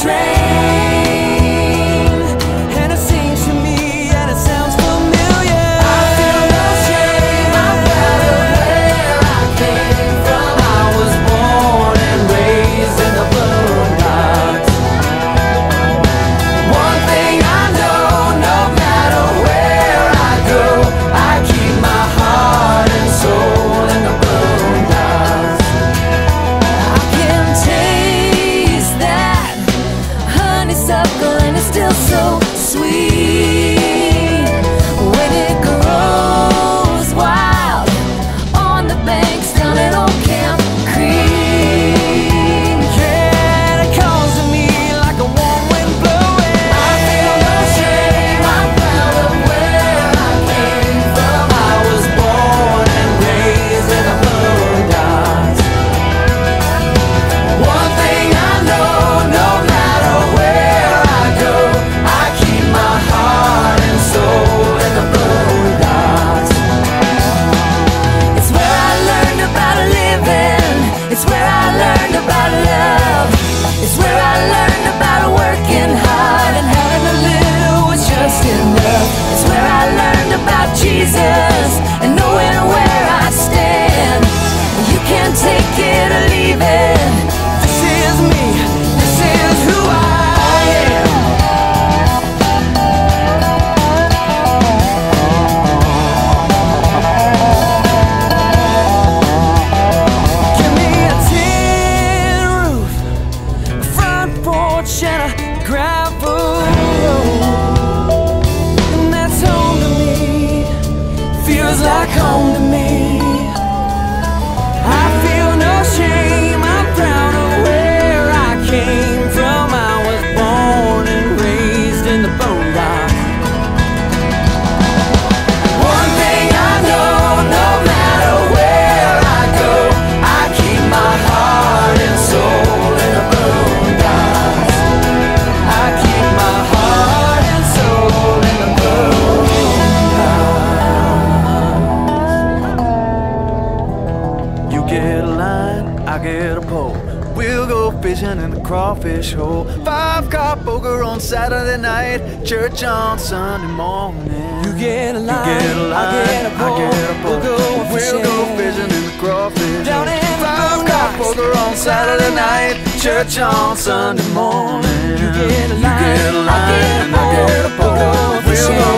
train. I get a pole. We'll go fishing in the crawfish hole. Five car poker on Saturday night. Church on Sunday morning. You get a line, You get a line. I get a pole. Get a pole. We'll go We'll go fishing. in the crawfish Down hole. Five car poker on Saturday night. Church on Sunday morning. You get a line, get a I get a line. I get a pole. pole. We'll go